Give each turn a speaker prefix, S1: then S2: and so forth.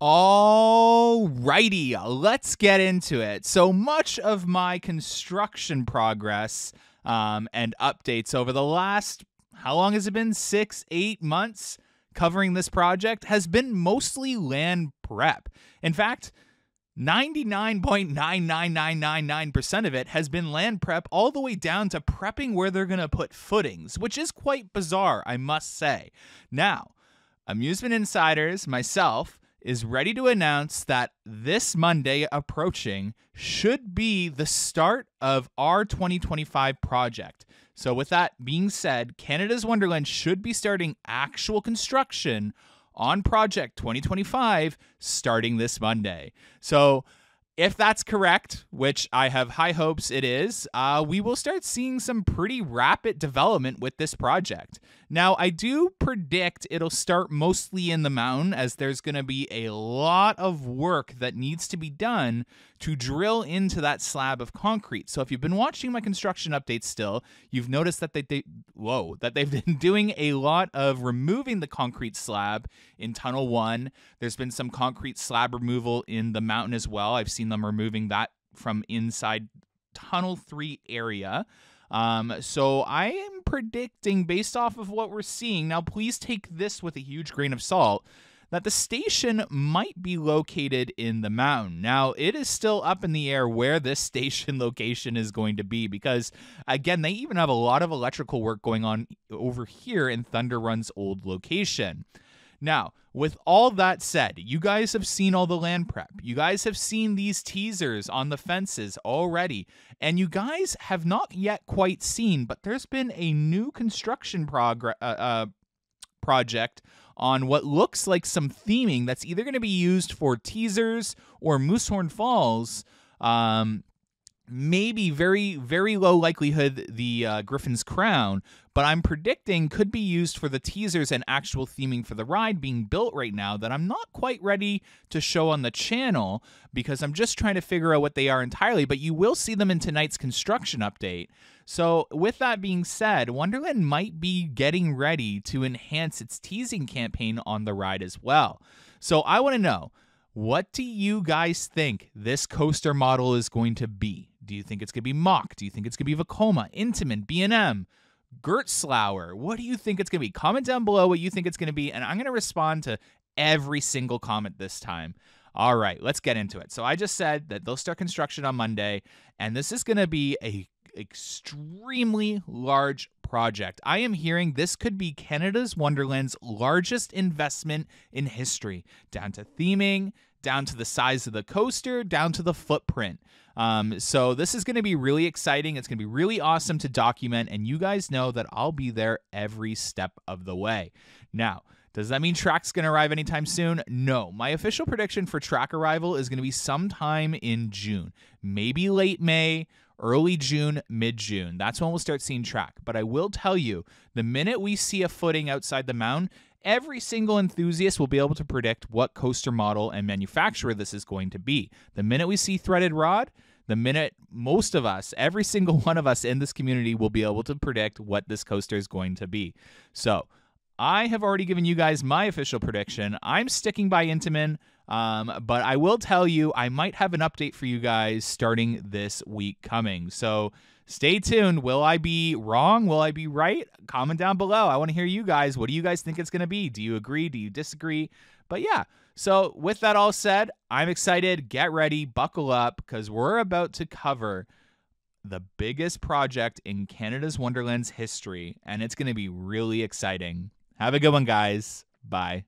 S1: Alrighty, let's get into it. So much of my construction progress um, and updates over the last, how long has it been? Six, eight months covering this project has been mostly land prep. In fact, 99.99999% of it has been land prep all the way down to prepping where they're going to put footings, which is quite bizarre, I must say. Now, Amusement Insiders, myself, is ready to announce that this Monday approaching should be the start of our 2025 project. So, with that being said, Canada's Wonderland should be starting actual construction on Project 2025 starting this Monday. So, if that's correct, which I have high hopes it is, uh, we will start seeing some pretty rapid development with this project. Now, I do predict it'll start mostly in the mountain, as there's going to be a lot of work that needs to be done to drill into that slab of concrete. So, if you've been watching my construction updates still, you've noticed that they, they whoa that they've been doing a lot of removing the concrete slab in Tunnel One. There's been some concrete slab removal in the mountain as well. I've seen them removing that from inside Tunnel 3 area. Um, so I am predicting based off of what we're seeing. Now, please take this with a huge grain of salt that the station might be located in the mountain. Now, it is still up in the air where this station location is going to be because, again, they even have a lot of electrical work going on over here in Thunder Run's old location. Now, with all that said, you guys have seen all the land prep. You guys have seen these teasers on the fences already. And you guys have not yet quite seen, but there's been a new construction progress. Uh, uh, project on what looks like some theming that's either going to be used for teasers or Moosehorn Falls um, maybe very very low likelihood the uh, griffin's crown but i'm predicting could be used for the teasers and actual theming for the ride being built right now that i'm not quite ready to show on the channel because i'm just trying to figure out what they are entirely but you will see them in tonight's construction update so with that being said wonderland might be getting ready to enhance its teasing campaign on the ride as well so i want to know what do you guys think this coaster model is going to be? Do you think it's going to be Mack? Do you think it's going to be Vekoma, Intamin, B&M, Gerstlauer? What do you think it's going to be? Comment down below what you think it's going to be, and I'm going to respond to every single comment this time. All right, let's get into it. So I just said that they'll start construction on Monday, and this is going to be a extremely large project. I am hearing this could be Canada's Wonderland's largest investment in history, down to theming, down to the size of the coaster, down to the footprint. Um, so this is going to be really exciting. It's going to be really awesome to document, and you guys know that I'll be there every step of the way. Now, does that mean track's going to arrive anytime soon? No. My official prediction for track arrival is going to be sometime in June, maybe late May, early June, mid June. That's when we'll start seeing track. But I will tell you, the minute we see a footing outside the mound, every single enthusiast will be able to predict what coaster model and manufacturer this is going to be. The minute we see threaded rod, the minute most of us, every single one of us in this community will be able to predict what this coaster is going to be. So, I have already given you guys my official prediction. I'm sticking by Intamin. Um, but I will tell you, I might have an update for you guys starting this week coming. So stay tuned. Will I be wrong? Will I be right? Comment down below. I want to hear you guys. What do you guys think it's going to be? Do you agree? Do you disagree? But yeah. So with that all said, I'm excited. Get ready, buckle up, because we're about to cover the biggest project in Canada's Wonderland's history, and it's going to be really exciting. Have a good one, guys. Bye.